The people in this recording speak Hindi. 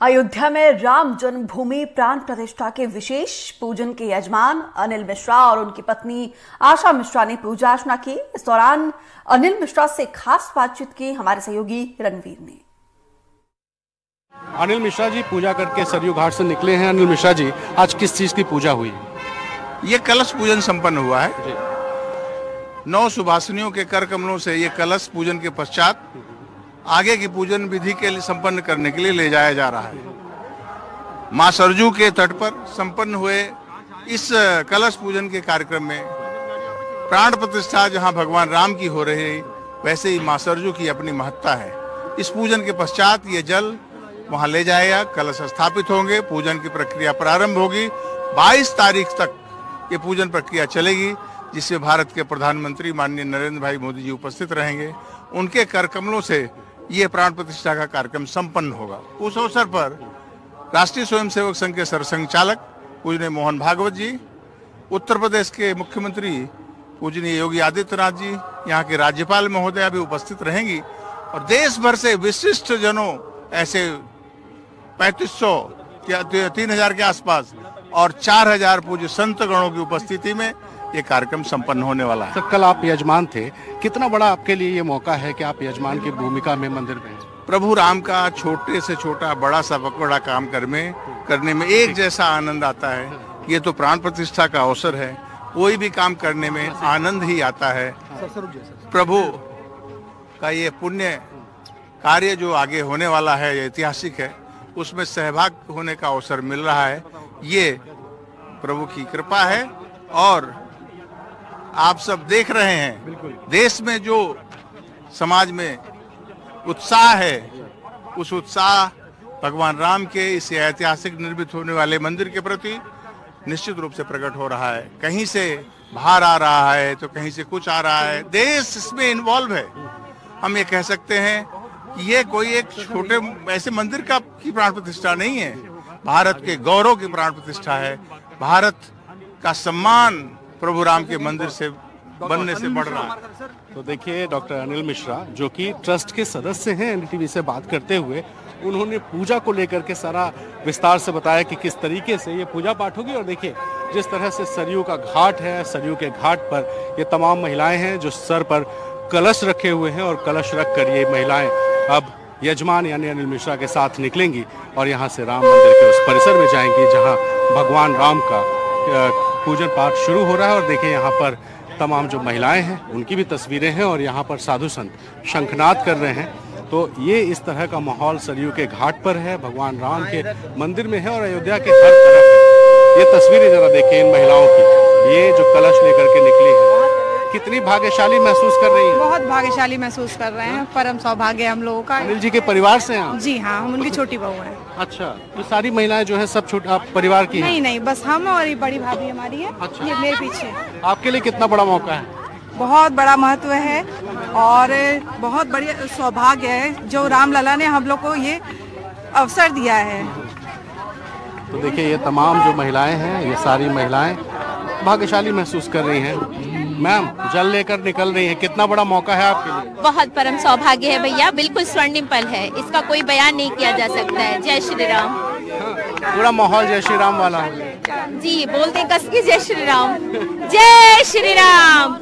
अयोध्या में राम जन्मभूमि प्राण प्रतिष्ठा के विशेष पूजन के यजमान अनिल मिश्रा और उनकी पत्नी आशा मिश्रा ने पूजा अर्चना की। इस दौरान अनिल मिश्रा से खास बातचीत की हमारे सहयोगी रणवीर ने। अनिल मिश्रा जी पूजा करके सरयू घाट से निकले हैं। अनिल मिश्रा जी आज किस चीज़ की पूजा हुई? ये कलश पूजन संपन्न हुआ है। नौ सुभाषिनियों के कर कमलों से ये कलश पूजन के पश्चात आगे की पूजन विधि के लिए संपन्न करने के लिए ले जाया जा रहा है। माँ सरजू के तट पर संपन्न हुए इस कलश पूजन के कार्यक्रम में प्राण प्रतिष्ठा जहाँ भगवान राम की हो रही, वैसे ही माँ सरजू की अपनी महत्ता है। इस पूजन के पश्चात ये जल वहाँ ले जाएगा, कलश स्थापित होंगे, पूजन की प्रक्रिया प्रारंभ होगी। 22 तारीख तक ये पूजन प्रक्रिया चलेगी। जिसमें भारत के प्रधानमंत्री माननीय नरेंद्र भाई मोदी जी उपस्थित रहेंगे, उनके कर कमलों से ये प्राण प्रतिष्ठा का कार्यक्रम संपन्न होगा। उस अवसर पर राष्ट्रीय स्वयंसेवक संघ के सरसंघचालक पूजनीय मोहन भागवत जी, उत्तर प्रदेश के मुख्यमंत्री पूजनीय योगी आदित्यनाथ जी, यहाँ के राज्यपाल महोदया भी उपस्थित रहेंगी और देश भर से विशिष्ट जनों, ऐसे 3500 या तीन हज़ार के आसपास और 4000 पूज्य संत गणों की उपस्थिति में ये कार्यक्रम संपन्न होने वाला है। सर कल आप यजमान थे। कितना बड़ा आपके लिए ये मौका है कि आप यजमान की भूमिका में मंदिर में प्रभु राम का छोटे से छोटा बड़ा सा बड़ा काम कर में करने में एक जैसा आनंद आता है। ये तो प्राण प्रतिष्ठा का अवसर है। कोई भी काम करने में आनंद ही आता है। प्रभु का ये पुण्य कार्य जो आगे होने वाला है ये ऐतिहासिक है उसमें सहभाग होने का अवसर मिल रहा है। ये प्रभु की कृपा है और आप सब देख रहे हैं। देश में जो समाज में उत्साह है उस उत्साह भगवान राम के इस ऐतिहासिक निर्मित होने वाले मंदिर के प्रति निश्चित रूप से प्रकट हो रहा है। कहीं से बाहर आ रहा है तो कहीं से कुछ आ रहा है। देश इसमें इन्वॉल्व है। हम ये कह सकते हैं कि ये कोई एक छोटे ऐसे मंदिर का की प्राण प्रतिष्ठा नहीं है। भारत के गौरव की प्राण प्रतिष्ठा है। भारत का सम्मान प्रभु राम के मंदिर से बनने से बढ़ रहा है। तो देखिए, डॉक्टर अनिल मिश्रा, जो कि ट्रस्ट के सदस्य हैं एनडीटीवी से बात करते हुए, उन्होंने पूजा को लेकर के सारा विस्तार से बताया कि किस तरीके से ये पूजा पाठ होगी। और देखिए, जिस तरह से सरयू का घाट है, सरयू के घाट पर ये तमाम महिलाएँ हैं जो सर पर कलश रखे हुए हैं और कलश रख कर ये महिलाएँ अब यजमान यानी अनिल मिश्रा के साथ निकलेंगी और यहाँ से राम मंदिर के उस परिसर में जाएँगी, जहाँ भगवान राम का पूजन पाठ शुरू हो रहा है। और देखिए यहाँ पर तमाम जो महिलाएँ हैं, उनकी भी तस्वीरें हैं और यहाँ पर साधु संत शंखनाद कर रहे हैं। तो ये इस तरह का माहौल सरयू के घाट पर है, भगवान राम के मंदिर में है और अयोध्या के हर तरफ़ ये तस्वीरें जरा देखिए इन महिलाओं की। ये जो कलश लेकर के निकली है कितनी भाग्यशाली महसूस कर रही है? बहुत भाग्यशाली महसूस कर रहे हैं। परम सौभाग्य हम लोगों का। अनिल जी के परिवार से हैं जी हाँ हम उनकी छोटी बहू हैं। अच्छा तो सारी महिलाएँ जो है सब छोटा परिवार की नहीं नहीं बस हम और ये बड़ी भाभी हमारी है। अच्छा। ये मेरे पीछे आपके लिए कितना बड़ा मौका है? बहुत बड़ा महत्व है और बहुत बड़ी सौभाग्य है जो राम लला ने हम लोग को ये अवसर दिया है। तो देखिए ये तमाम जो महिलाएँ हैं ये सारी महिलाएँ भाग्यशाली महसूस कर रही हैं। मैम जल लेकर निकल रही है। कितना बड़ा मौका है आपके लिए? बहुत परम सौभाग्य है भैया बिल्कुल स्वर्णिम पल है। इसका कोई बयान नहीं किया जा सकता है। जय श्री राम। पूरा माहौल जय श्री राम वाला जी बोलते कस की जय श्री राम। जय श्री राम।